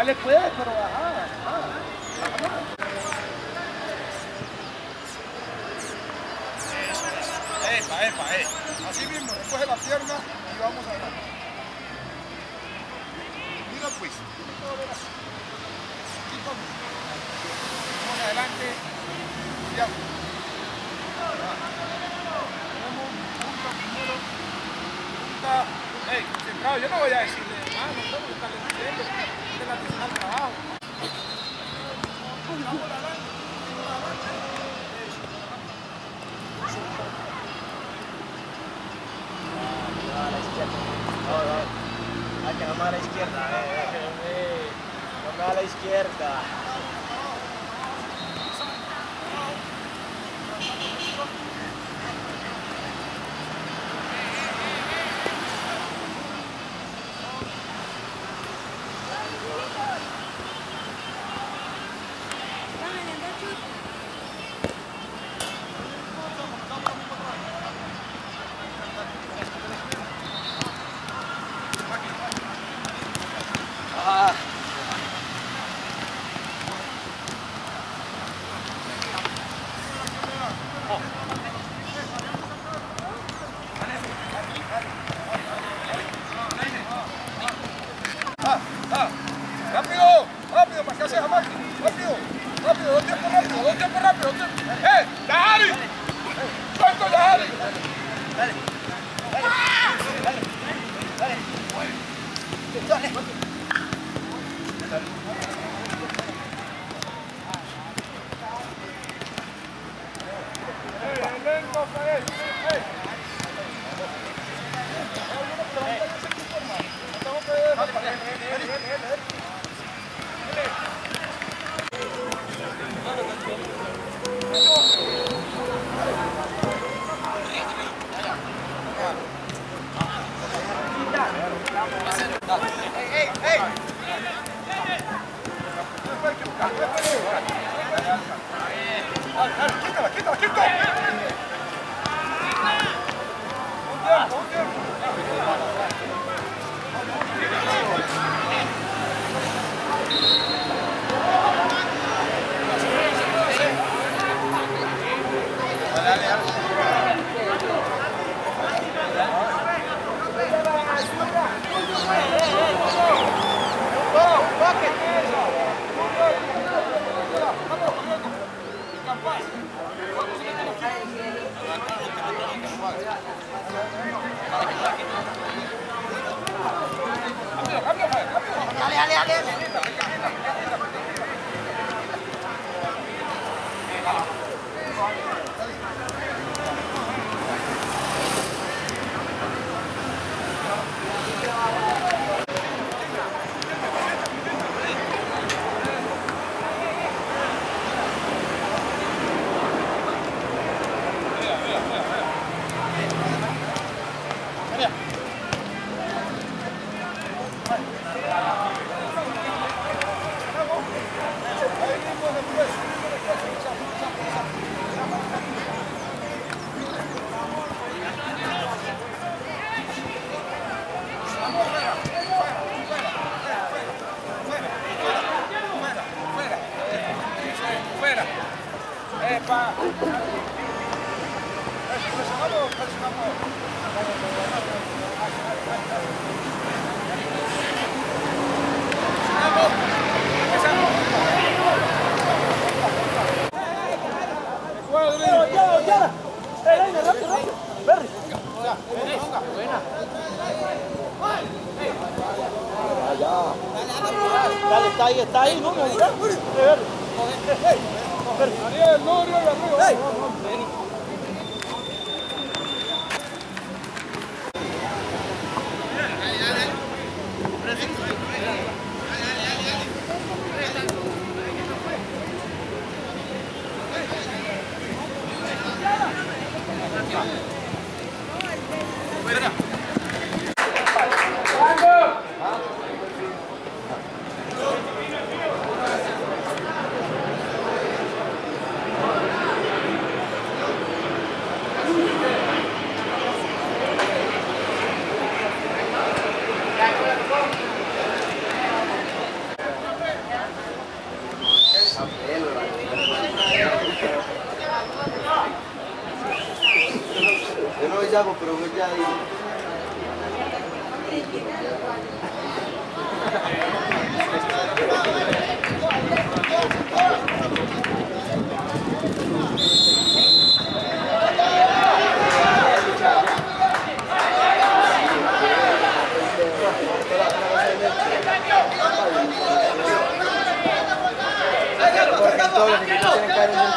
dale pues,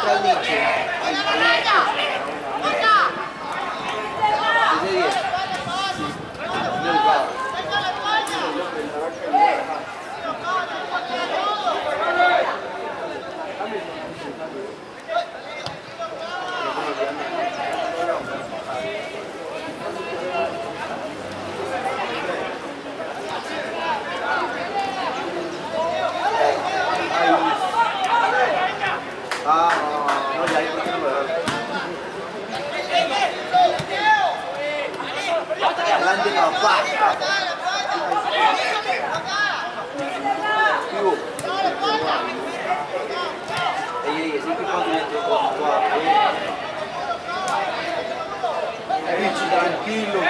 tienen que haber un central nicho. Dice 10. Ah, no, no, ya ahí por qué no me da. Grande papá. Vivo. Ey, ey, ese equipo de papá. Ey, tranquilo.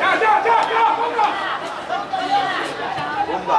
¡Ya, ya, ya, ya! ¡Ponga! Bomba.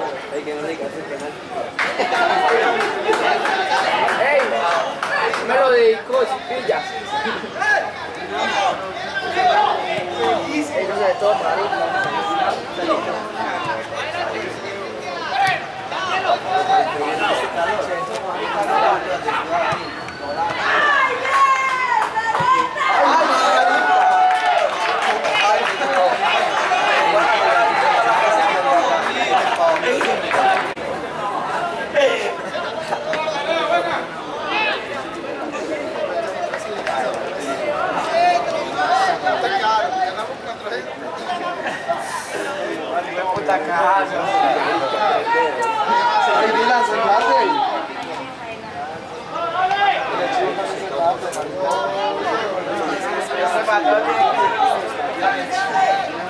Hay que no le hacer penal. ¡Ey! Me lo dedicó, no se de todo para Puta casa. Ahí Dylan, sentate. Ese patrón tiene que- Verga,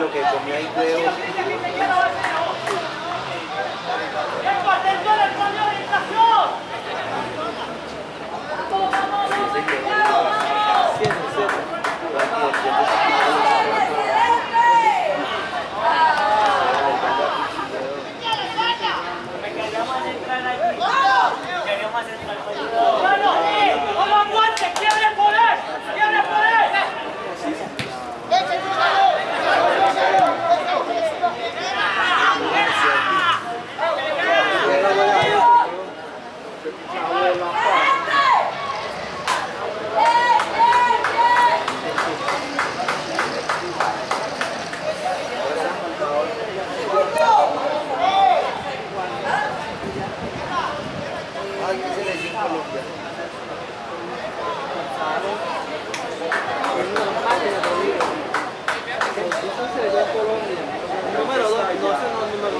lo que comía ahí huevo.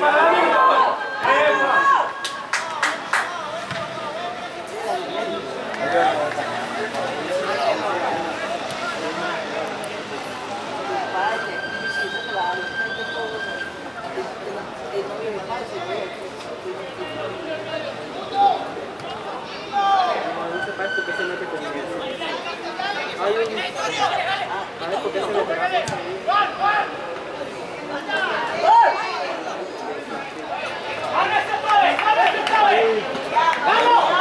Hay un... Hay un... Hay un... ¡Vamos!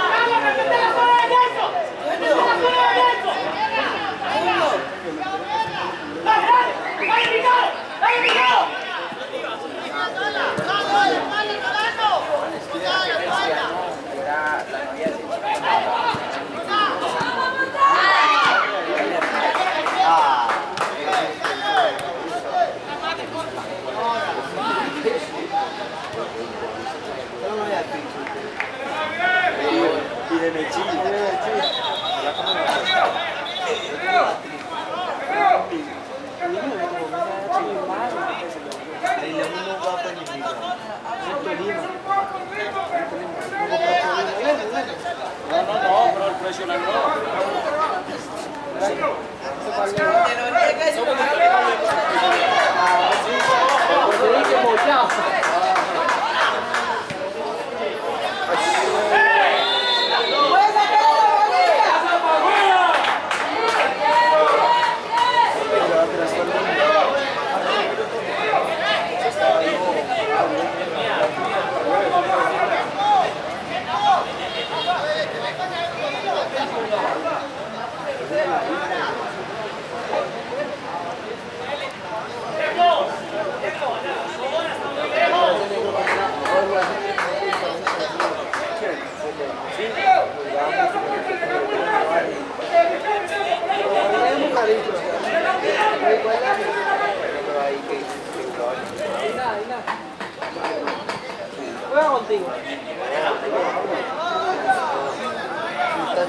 Ahí lo mismo guapo ni mi No, no, no, pero el precio no es nuevo. Pero ahí que que jugaba. Juega contigo. Puta, ni pa- Yo que me habían dicho que jugaba mucho, como que una vez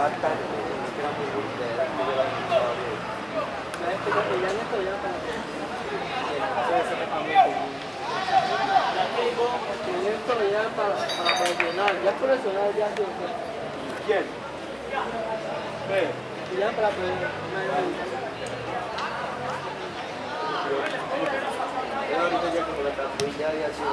¿Quién? Ve. Ya para profesional. Yo ahorita ya como la ya había sido...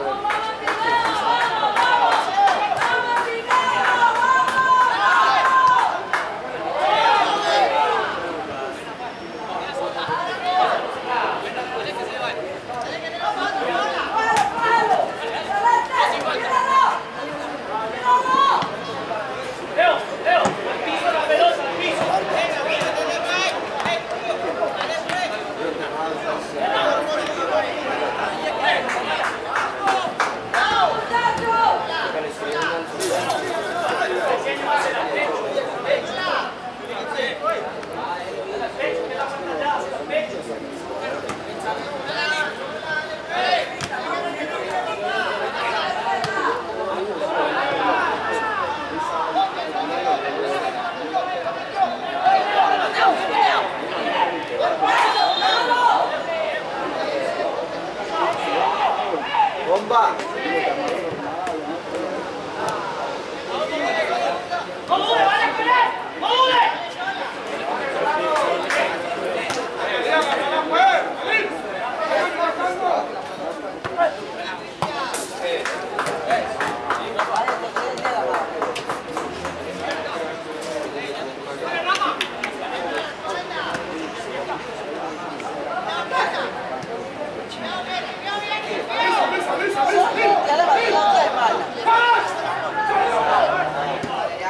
Hello.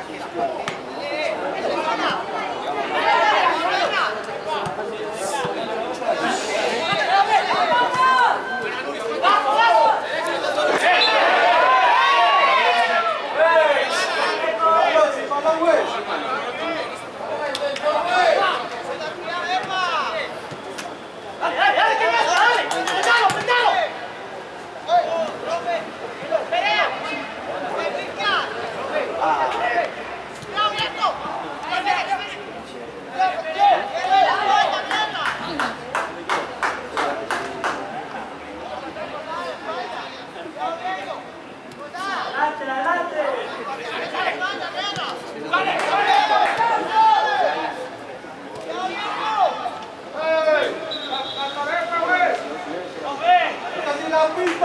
Gracias.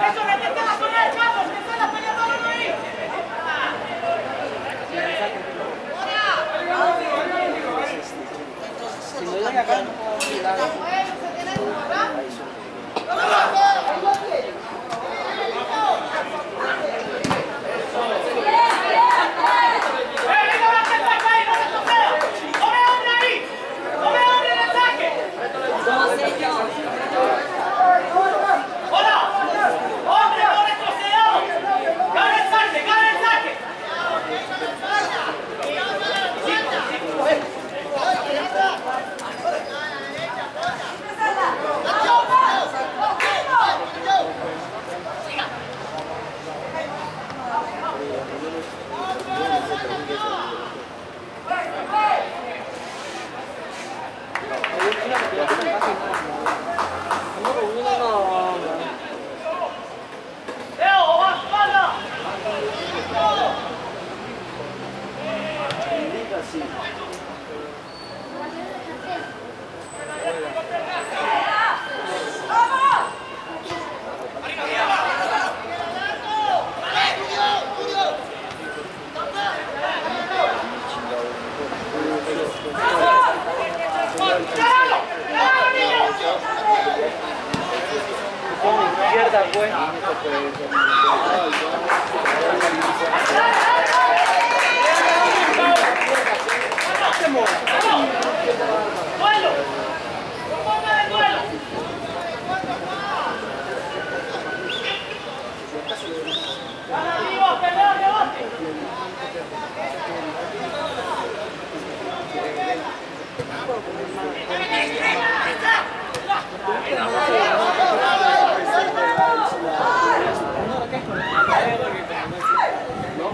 Eso, eso, eso, entonces, si pues. ¡Vamos! No,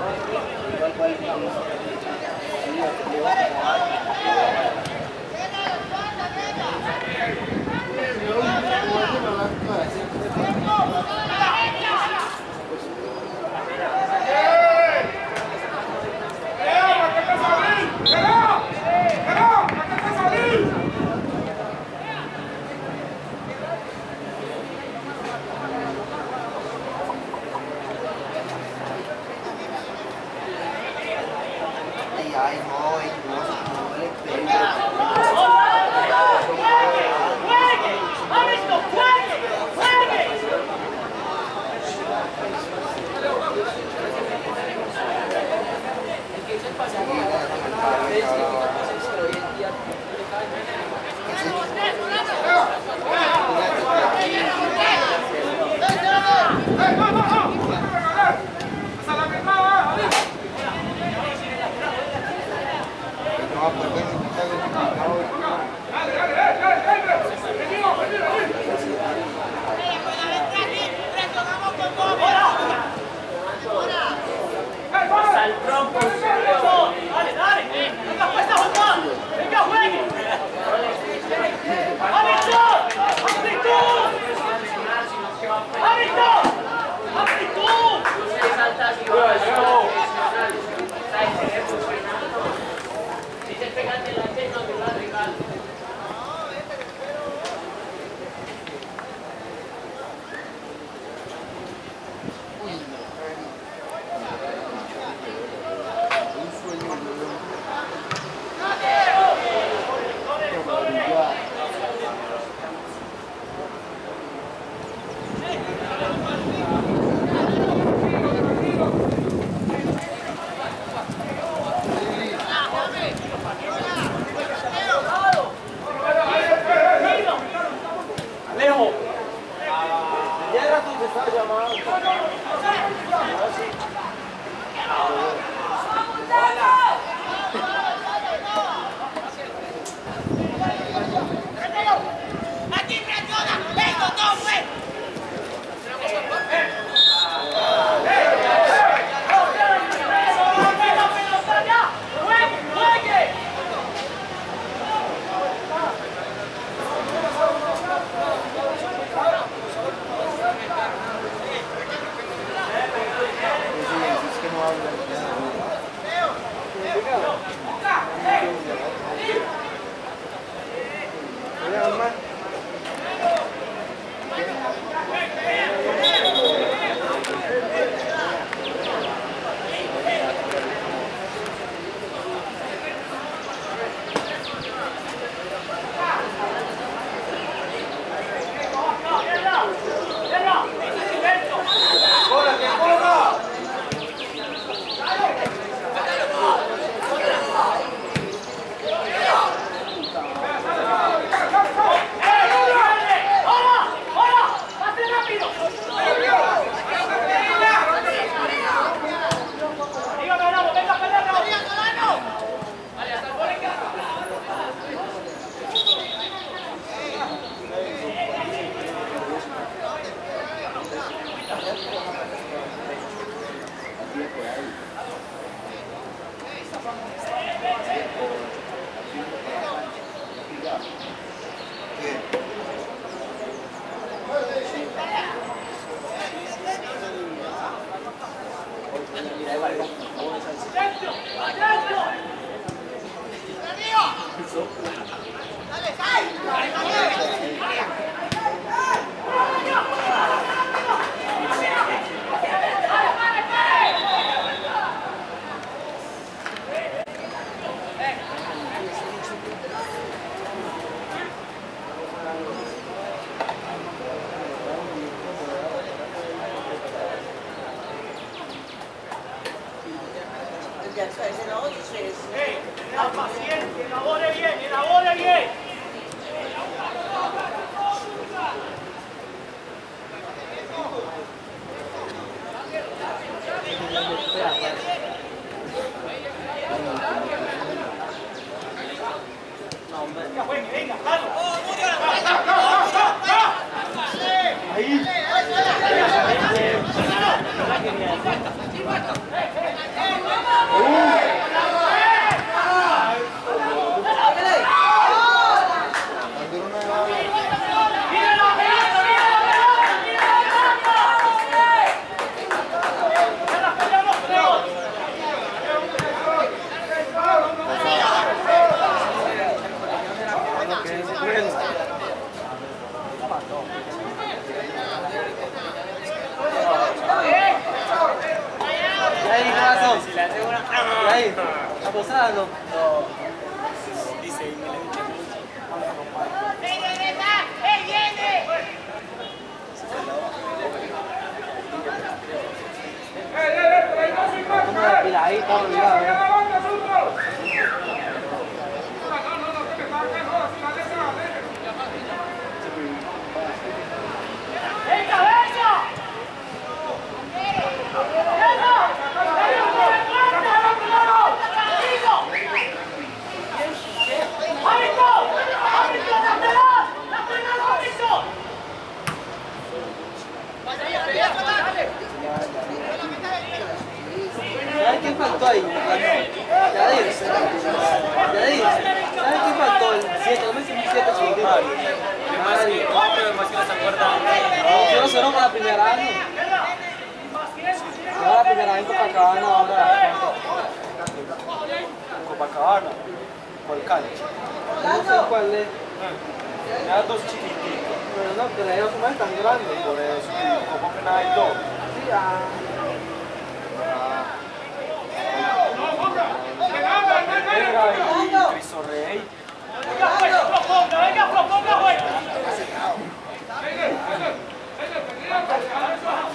¿Qué hizo? al tronco. Dale, dale. Venga, fuerza, Guzmán. Venga, juegue. ¡Hábito! ¡Actitud! ¡Hábito! ¡Actitud! Si se pegan de la Copacabana ahora. Copacabana. ¿Cuál cancha? No sé cuál es. Eran dos chiquititos. Pero no, que la ellos no es tan grande. Por eso, ¿cómo que no hay dos? Sí, ah. Era y Cristo Rey. Venga, pues, proponga, venga, proponga, bueno. ¡Solano!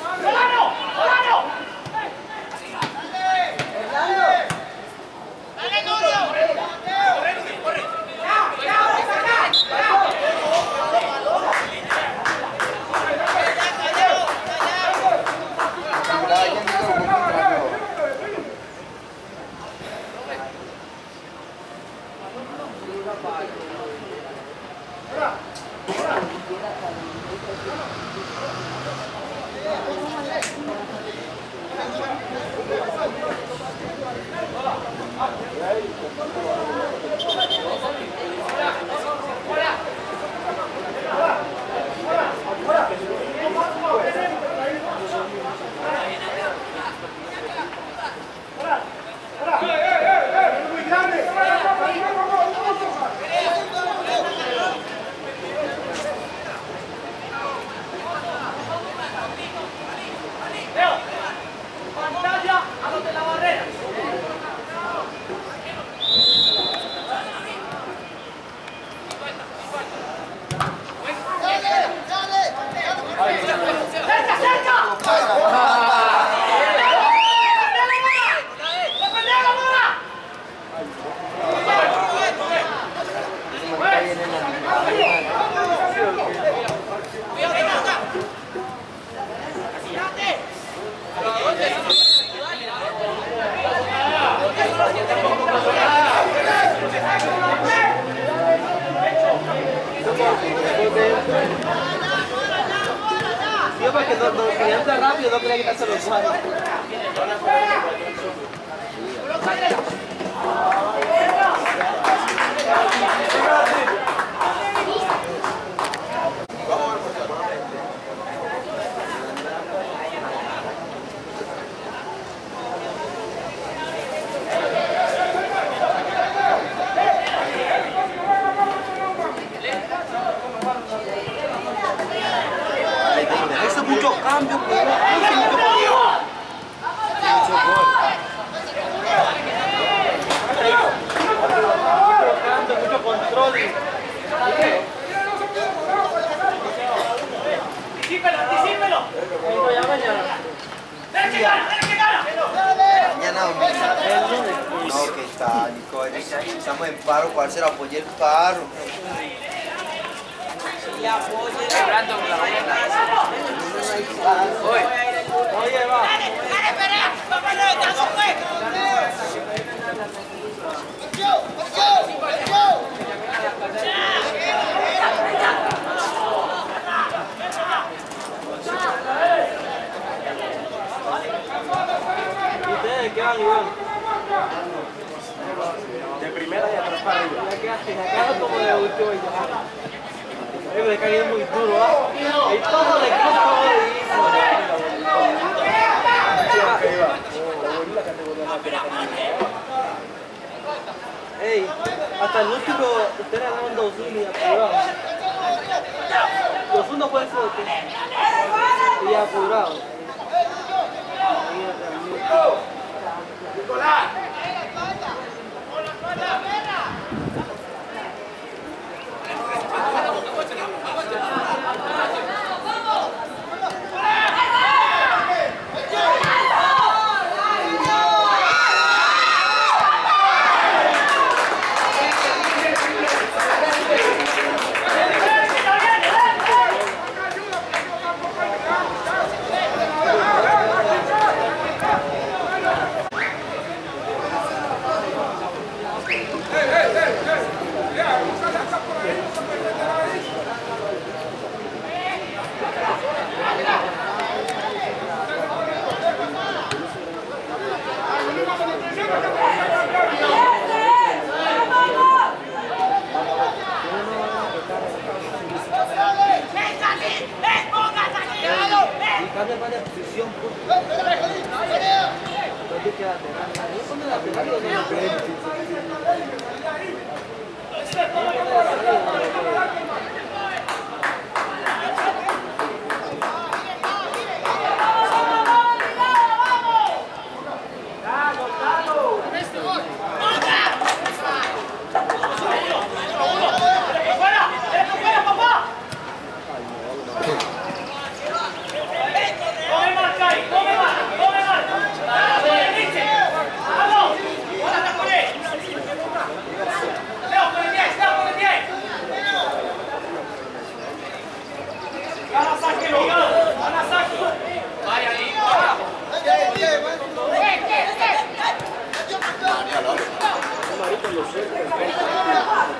Estamos en paro, parcero, apoye el paro. Oye, va. ¿Ustedes qué van igual? Primera y atrás para arriba. Como de último y ya. Me muy duro, ¿ah? Y todo le Ey, hasta el último, ustedes ganaron 2 1 y apurado. 2 1 fue el foto. Y apurado. ¡Ven, i'm a Thank you. Empanadas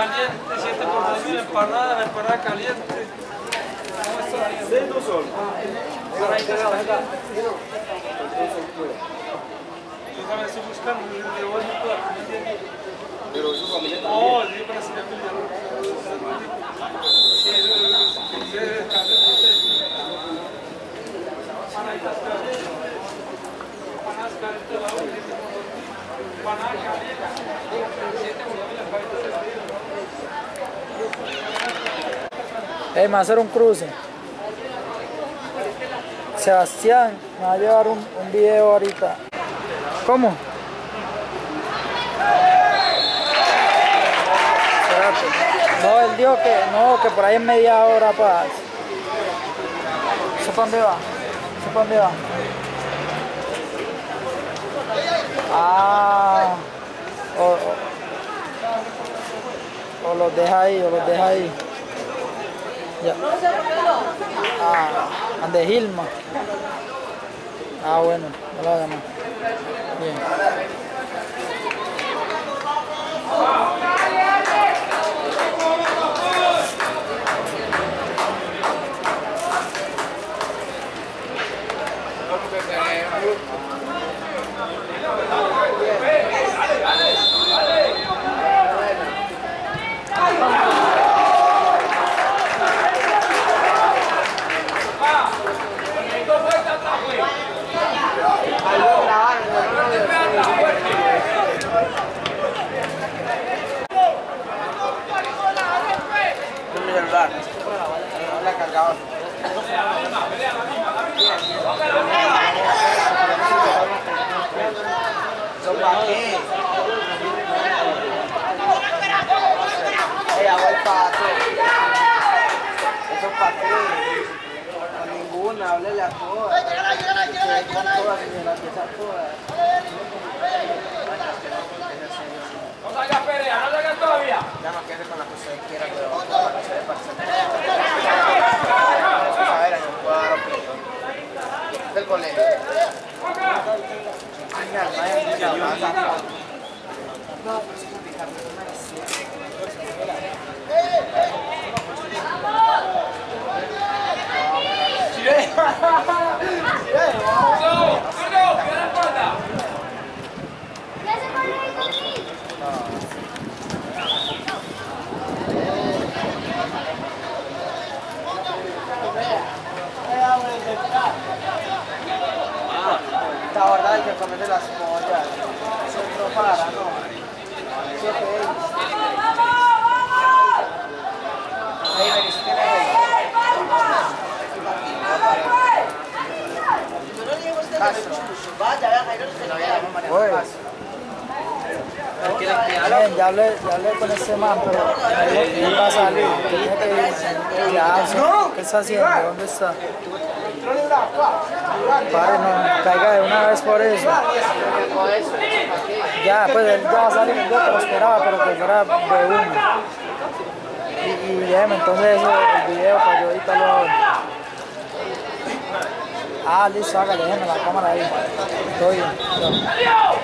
calientes, 7 por 2 mil empanadas, empanada caliente. ¿Cómo está? Dentro sol. Empanaditas calientes. Yo también estoy buscando, de hoy no puedo. Pero su familia Oh, sí, para hacer el Sí, eso es- sí, es caliente. Empanaditas calientes. Empanadas calientes, la última. Empanada caliente. 7 por 2 mil empanadas Eh, me va a hacer un cruce. Sebastián me va a llevar un, un video ahorita. ¿Cómo? No, él dijo que no, que por ahí en media hora para. ¿Eso dónde va? ¿Eso para dónde va? Ah. O, o, o los deja ahí, o los deja ahí. Ya. Ah, ande Gilma. Ah, bueno, no voy No la cargaba. ¿Eso para qué? Ella va el pato. ¿Eso para qué? A ninguna, háblele a todas. Que con todas, señora, que sea todas. No salgas pelea, no todavía. Ya no quede con la que usted quiera, pero que yo puedo dar opinión. Del colegio. Ay, mi alma, es mi alma. No, no, queda la espalda. Esta verdad hay que comerse las pollas. Eso no para, no. Siete ellos. Ey, ven, ¿eso tiene ahí? Se lo llama María Oye. Castro. Bien, ya hablé, ya hablé con ese man, pero él no va a salir. Que. Ya, ¿Qué está haciendo? ¿Dónde está? Pare, no caiga de una vez por eso. Ya, pues él ya va a salir, yo te lo esperaba, pero que fuera de uno. Y, y entonces eso, el video para yo ahorita lo hago. Ah, listo, hágale, déjeme la cámara ahí. Estoy bien. ya.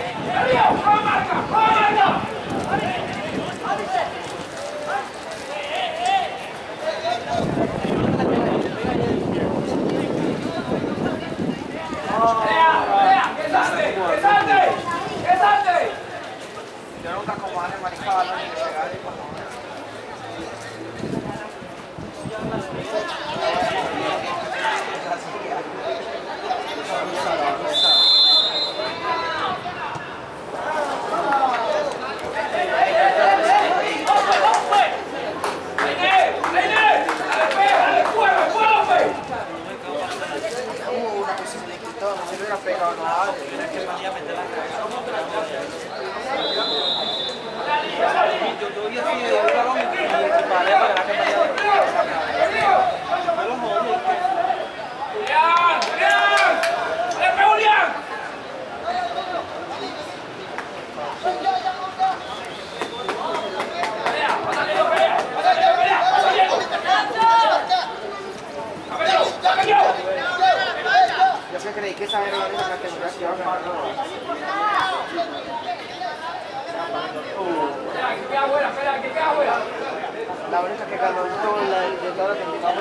Yo nunca como Ane Marica balón y le pegaba y como- Hubo una que se le quitó, no se le hubiera pegado nada. Yo, yo vi así de un balón y y paré para que la gente vaya. Me lo jodí. Yo que creí que esa era la única que. La única que toda la, de toda la temporada.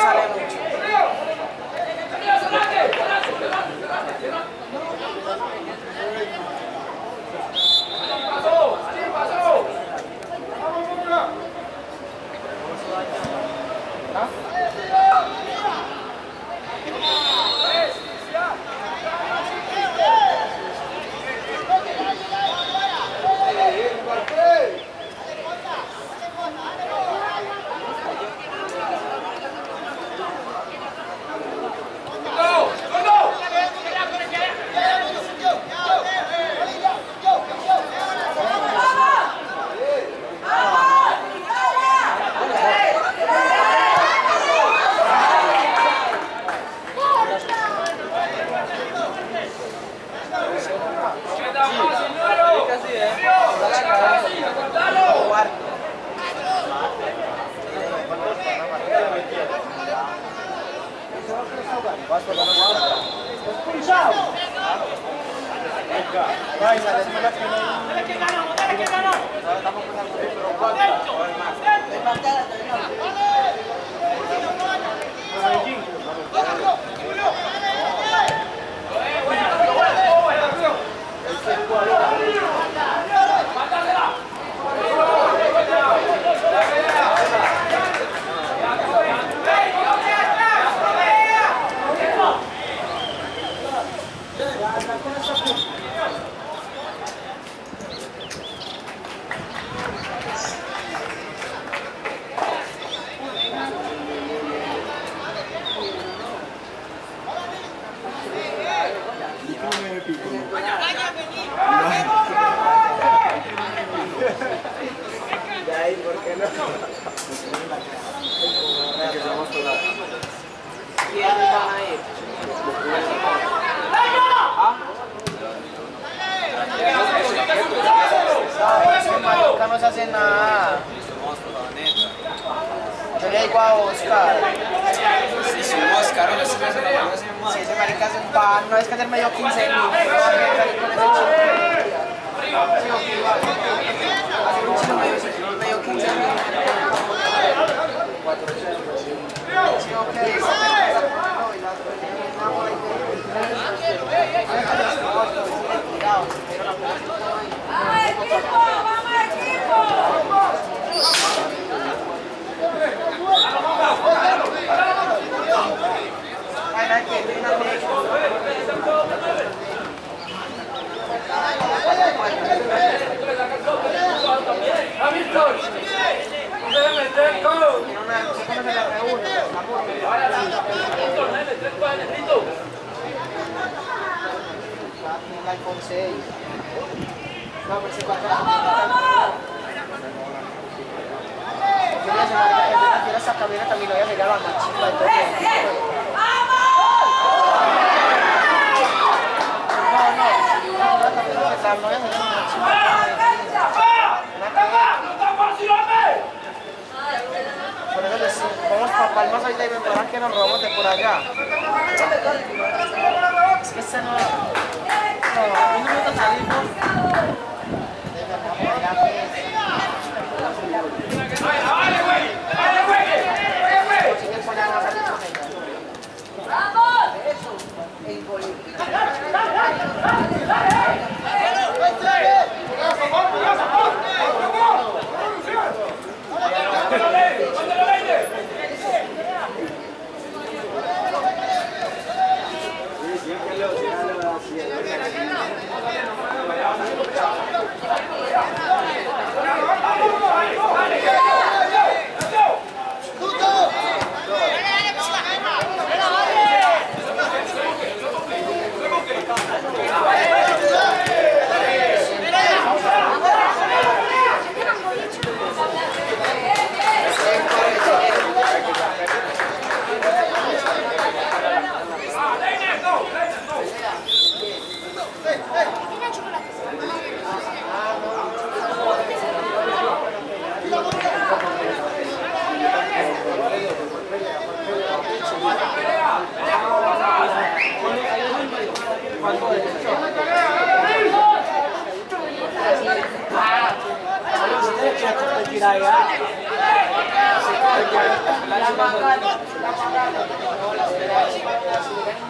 Sale Por eso vamos para Palmas ahorita y me que nos robamos de por allá. Es que ese no. No, mí no me gusta salir, ¿no? De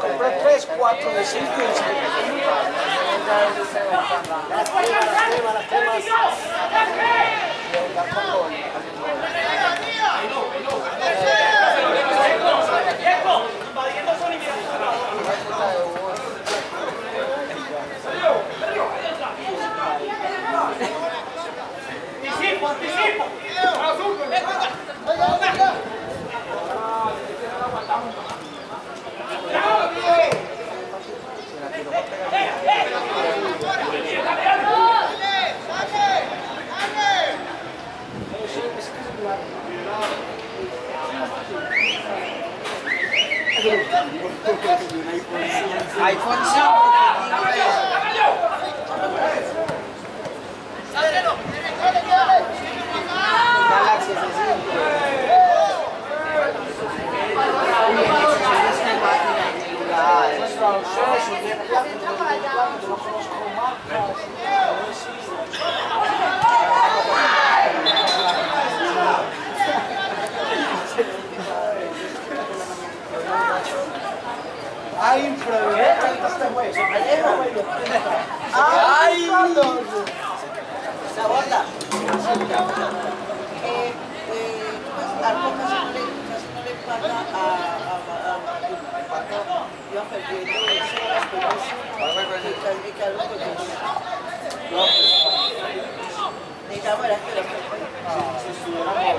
Compré 3, 4 de 5 y 6. Las cremas, las cremas, las cremas. iPhone siya. Galaxy zo. Esa borda. Algo casi no le, casi no le paga a, a, a, a, cuando iba perdiendo eso, las cosas, y que- y que algo no, necesitamos era que los si estuviéramos,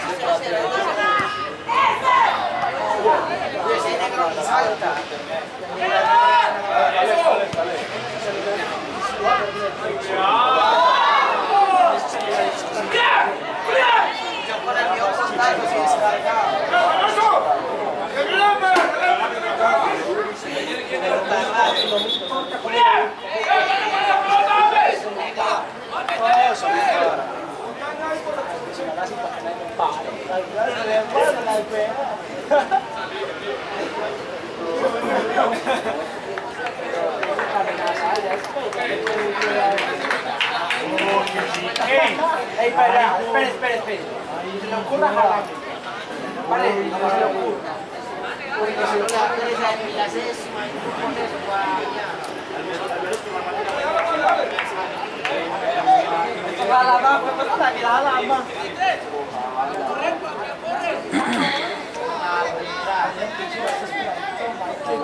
si ustedes eran de ese- de ese negro que salta. Gracias. Ey, espera, espera, espera, espera. Se le ocurra jalar. Vale, se le ocurra. Porque si no la tienes la depilación es con eso, La lama, pues no la mira la lama. La pieza de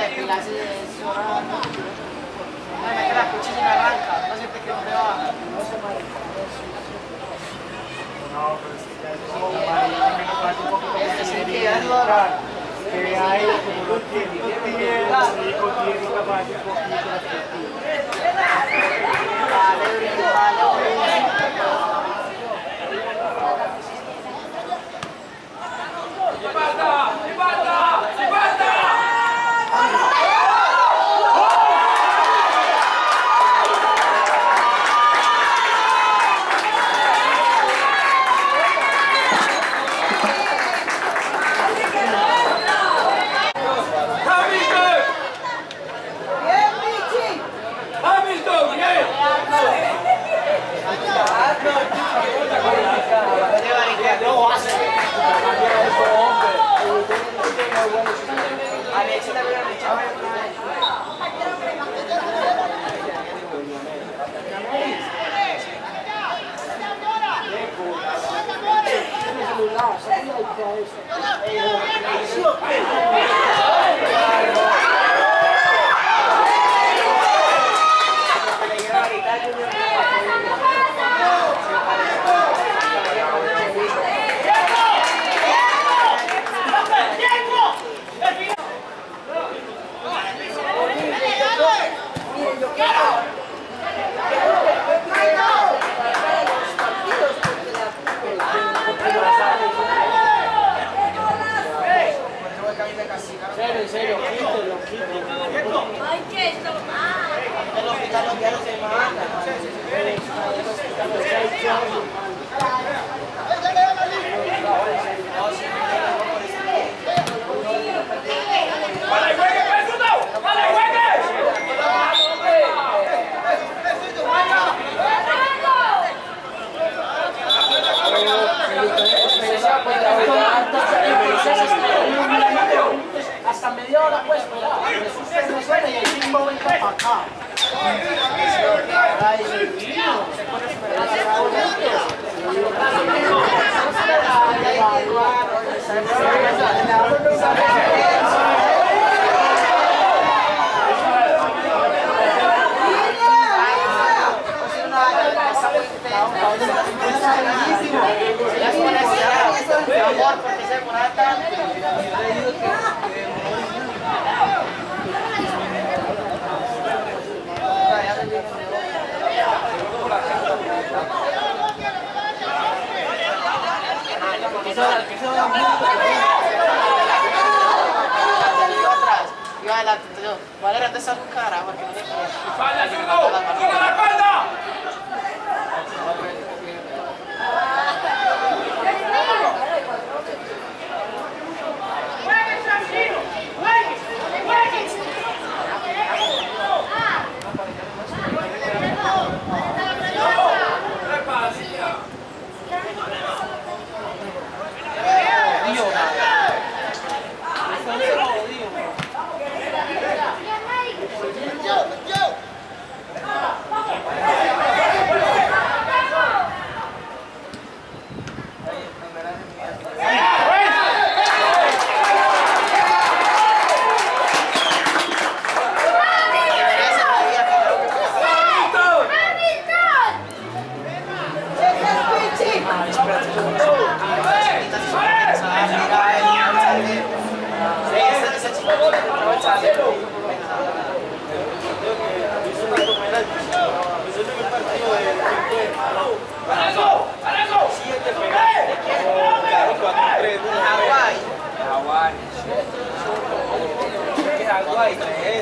depilación es una... Una mete la cuchilla y me arranca, no siempre que no me baja. Este sí que ya es lo Que hay como lo tiene, tiene, rico, tiene caballo, poquito, Vale, brillo, vale, brillo. Levanta! Levanta! Sì, ho preso! Serio, en serio, quítelo, quítelo. Hay que tomar. El hospital los días se mandan. ¡Vale, juegue, Pesuto! ¡Vale, juegue! Hasta media hora puedes esperar. Usted no suena y el venga para acá. Ay, Dios. Se hora. Amor, porque se demora tanto. Yo atrás, yo adelante, yo, Valera, ¿dónde está su cara? Porque no le quiero. ¡Vale, zurdo! ¡Toma la espalda!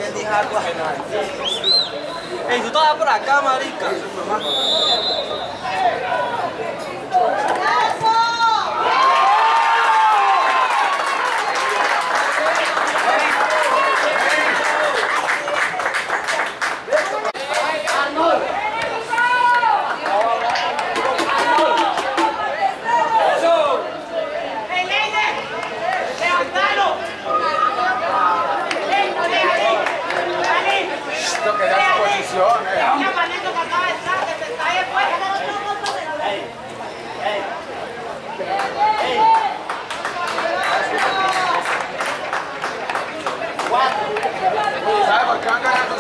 Ven, dije algo Ey, tú estabas por acá, marica.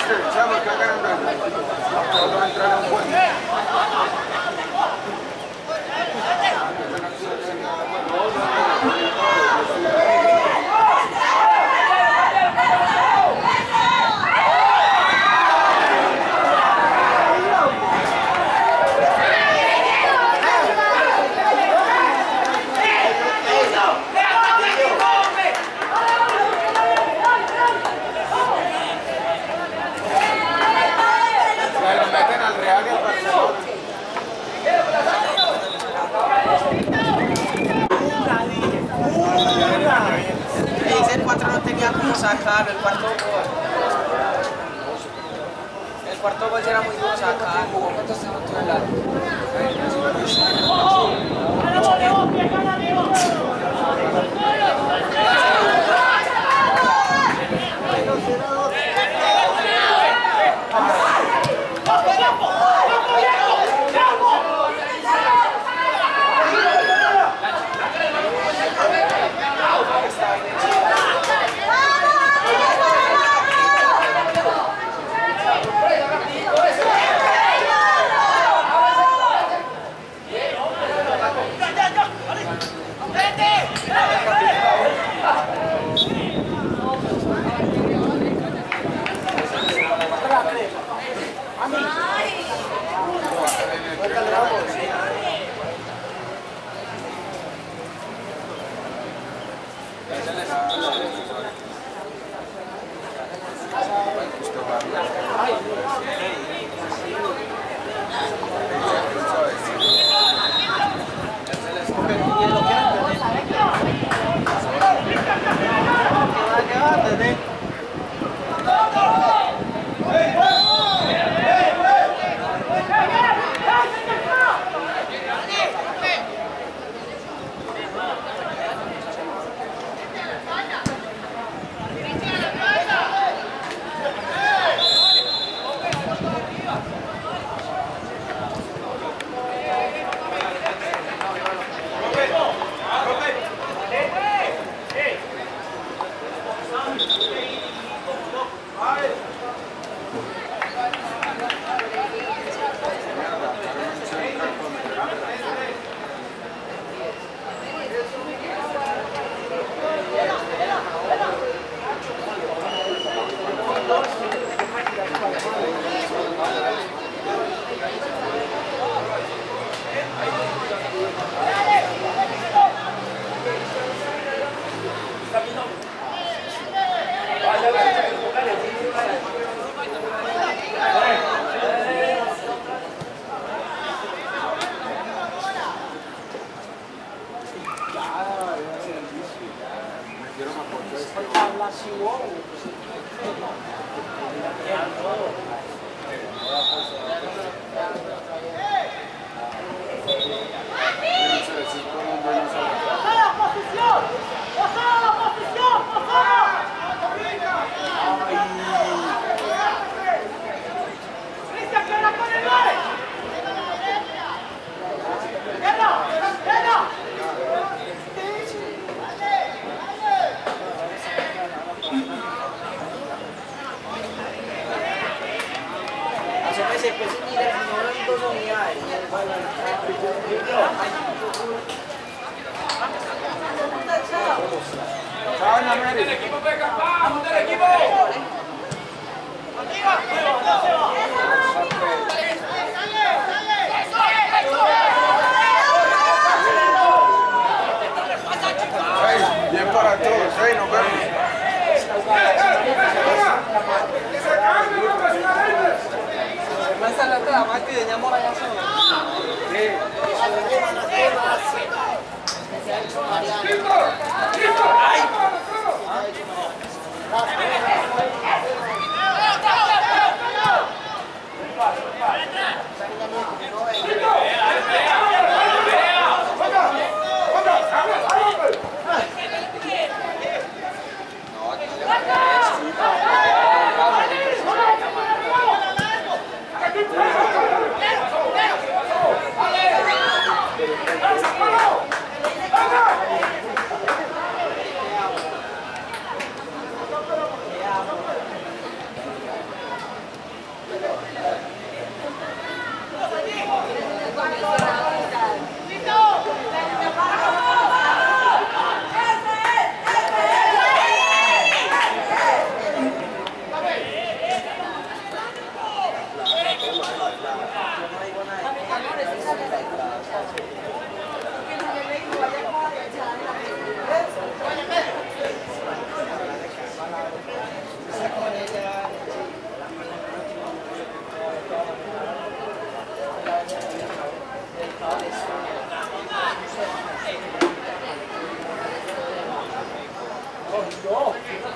Vamos a cagar en la. Vamos entrar a un puente. sacar, el cuarto gol. El cuarto gol era muy duro sacar. ¿Cuántos tenemos en? Calderón.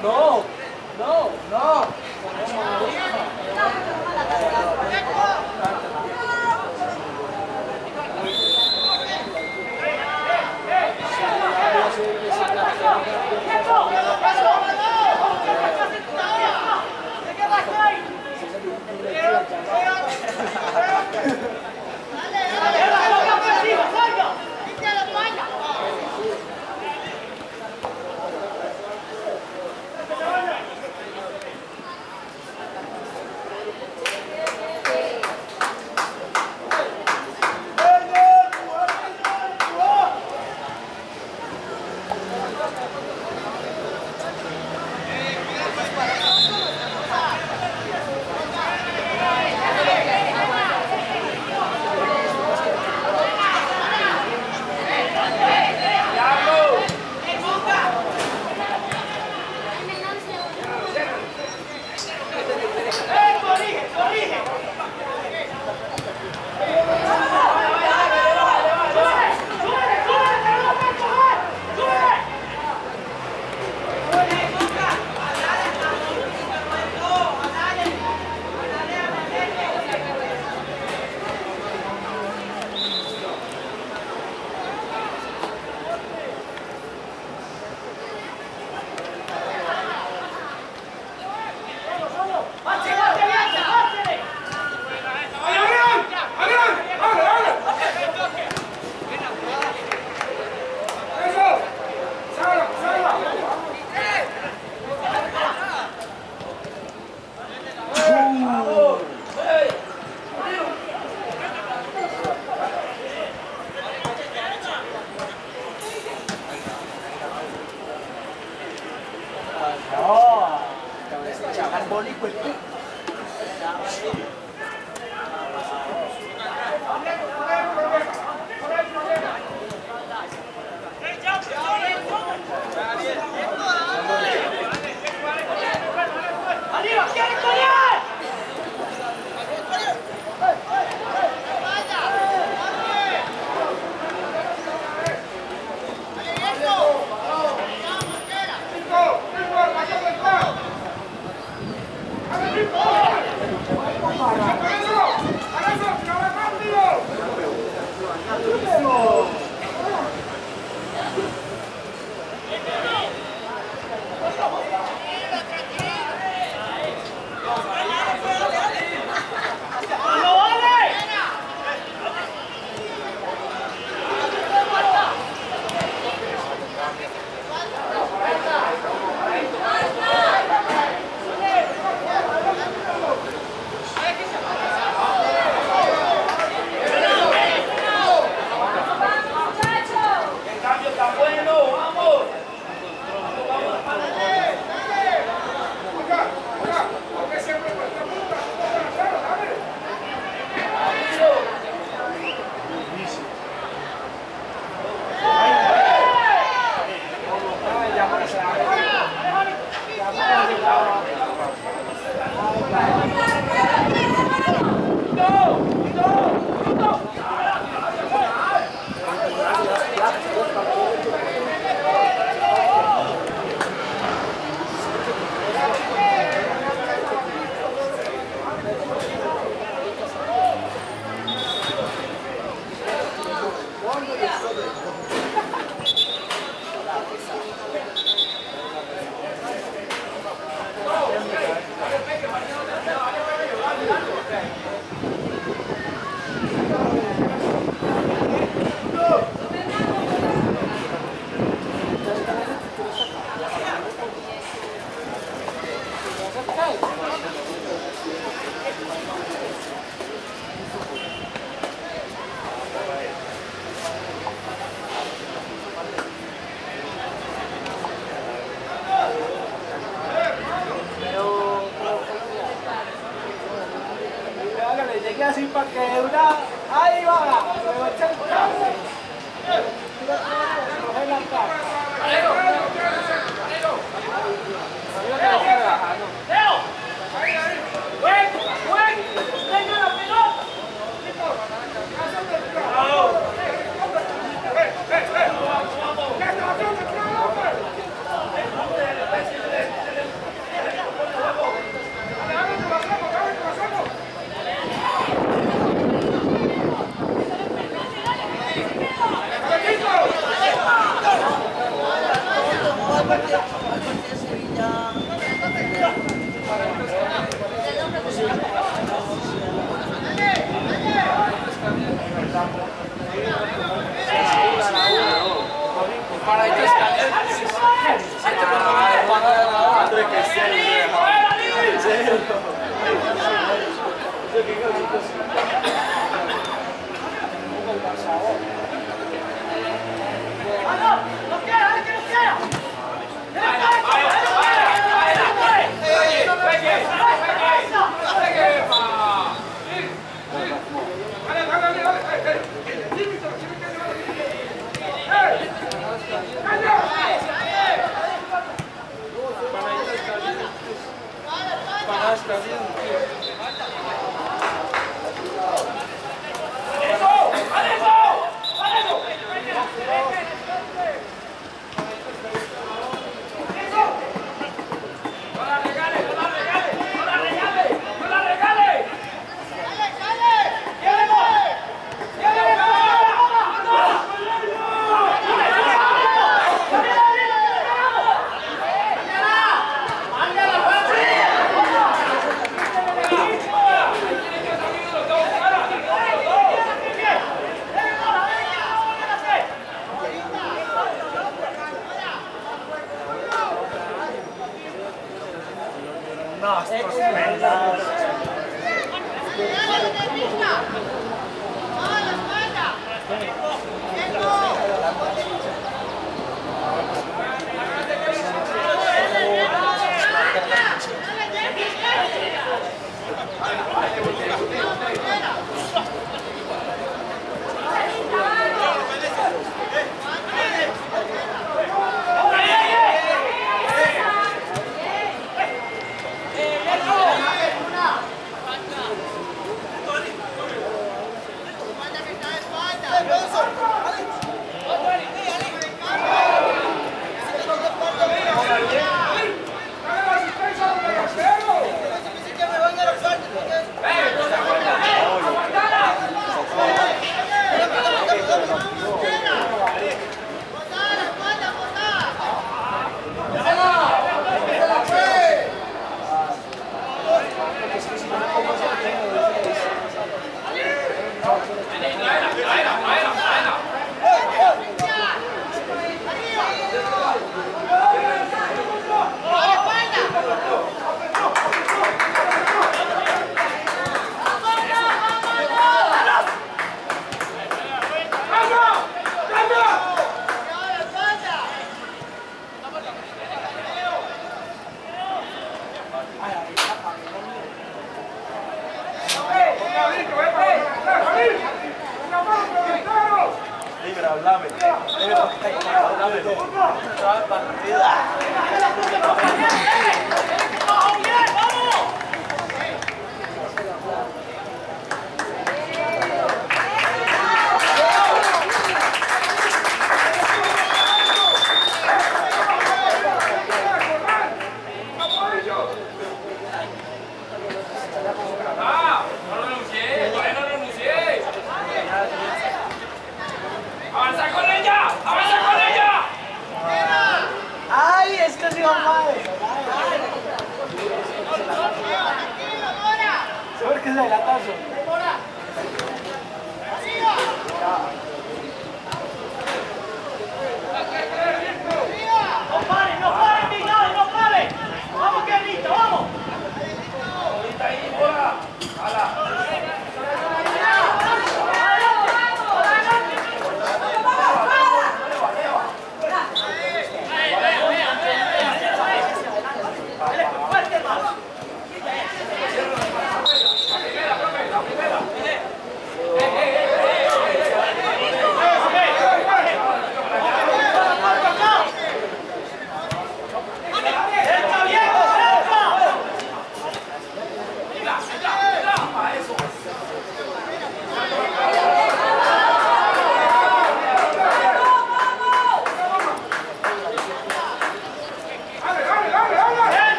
No,